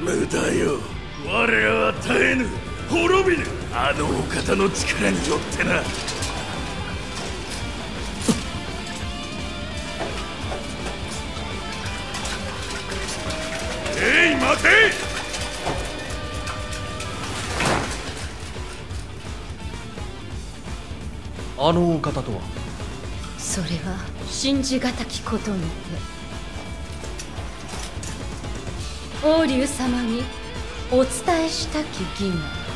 無駄よ。我らは絶えぬ。滅びぬ。あのお方の力によってな。えい待て！あのお方とは？それは信じがたきことにて王竜様にお伝えしたき義務。